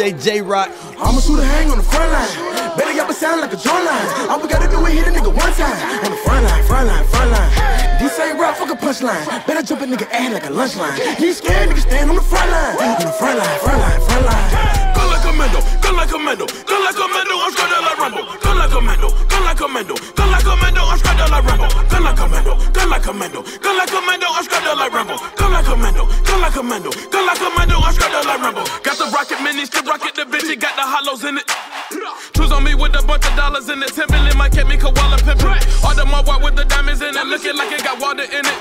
DJ J Rock. I'ma shoot a hang on the front line. Better y'all sound like a drum line. All we gotta do is hit a nigga one time. On the front line, front line, front line. This ain't rap, fuck a punchline. Better jump a nigga ass like a lunch line. You scared, nigga stand on the front line. On the front front line, front line. Like a Mendo, gun like a Mendo, I'm straight like Rambo. Gun like a Mendo, gun like a Mendo, gun like a Mendo, I'm straight like Rambo. Gun like a Mendo, gun like a Mendo, gun like a Mendo, I'm straight like Rambo. Gun like a Mendo, gun like a Mendo, gun like a Mendo, I'm straight like Rambo. Got the rocket minis to rocket the bitch, it got the hollows in it. Choose on me with a bunch of dollars in it. 10 billion might keep me koala pimpin'. My white with the diamonds in it, looking like it got water in it.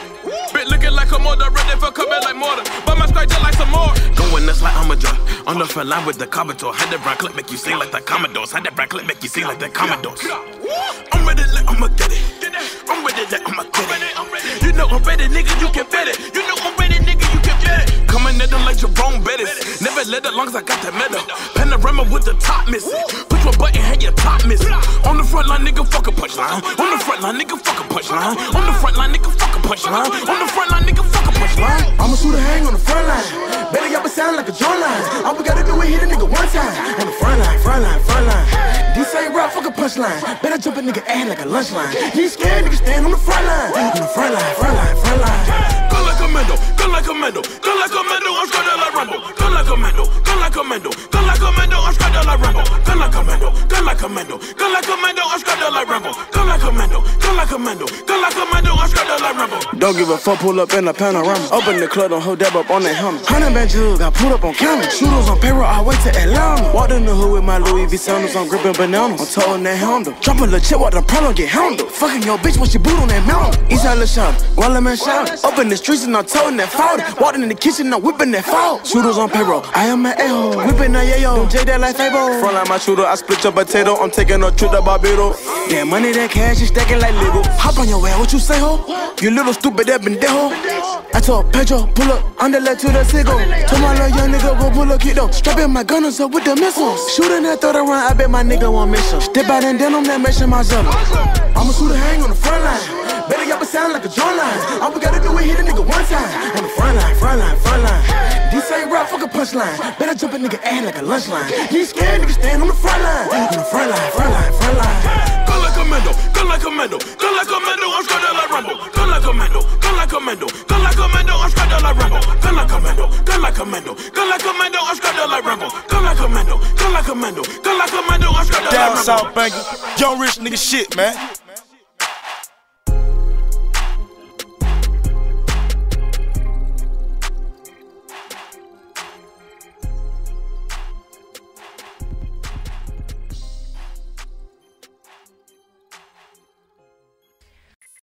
Bit looking like a motor, ready for coming like mortar. But my strike just like some more. Going nuts like I'm a drug. On the front line with the Commodore. Had that brown clip make you sing like the Commodores. Had that brown clip make you sing like the Commodores. I'm ready, like I'ma get it. I'm ready, like I'ma get it. You know I'm ready, nigga, you can bet it. You know I'm ready, nigga, you can bet it. Coming at them like Jerome Bettis. Never let it long as I got that medal. Panorama with the top missing. Fuck a punchline. On the front line, nigga, fuck a punchline. On the front line, nigga, fuck a punchline. On the front line, nigga, fuck a punchline. I'ma shoot a hang on the front line. Better y'all sound like a drum line. All we gotta do is hit a nigga one time. On the front line, front line, front line. This ain't rap, fuck a punchline. Better jump a nigga ass like a lunch line. You scared, nigga stand on the front line. On the front line, front line, front line. Gun like a Mendo, gun like a Mendo, gun like a Mendo, I'm straight like Rambo. Gun like a Mendo, gun like a Mendo, gun like a Mendo, I'm straight like Rambo. Gun like a Mendo, gun like a Mendo, gun like a Mendo, I'm straight like Rambo. Gun like a Mendo, gun like a Mendo, gun like a Mendo, I'm straight like Rambo. Don't give a fuck, pull up in a panorama. Open the club, don't hold that up on that helmet. Hundred band got pulled up on camera. Shooters on payroll, I wait to Atlanta. Walked in the hood with my Louis V sandals, I'm gripping bananas. I'm towing that handle. Drop a little chip, what the problem get handled. Fucking your bitch when she boot on that mountain. Eastside little shot, Gwalla Man shout. Open the streets and I'm towing that fault. Walking in the kitchen, I'm whipping that fault. Shooters on payroll, I am an a-hole. Whipping that yayo, J that like Fable. Front line my shooter, I split your potato. I'm taking a trip to Barbados. That money, that cash, is stacking like Lego. Hop on your ass, what you say, ho? You little stupid, that pendejo. I told Pedro, pull up, underlet to the sigo. Told my little young nigga, go pull kid though. Strapping my gunners up with the missiles. Shooting that third around, I bet my nigga won't miss him. Step out and denim, that matching my zella. I'ma shoot a hang on the front line. Better y'all be sound like a drum line. All we gotta do is hit a nigga one time. On the front line, front line, front line. Punchline. Better jump a nigga ass like a lunch line. You scared, nigga stand on the front line. On the front line, front line, front line. Gun like a Mendo, gun like a Mendo, gun like a Mendo, I'm straight like Rambo. Gun like a Mendo, gun like a Mendo, gun like a Mendo, I'm straight like Rambo. Gun like a Mendo, gun like a Mendo, gun like a Mendo, I'm straight like Rambo. Gun like a Mendo, gun like a Mendo, gun like a Mendo, I'm straight like Down South Bank. Young rich nigga shit, man.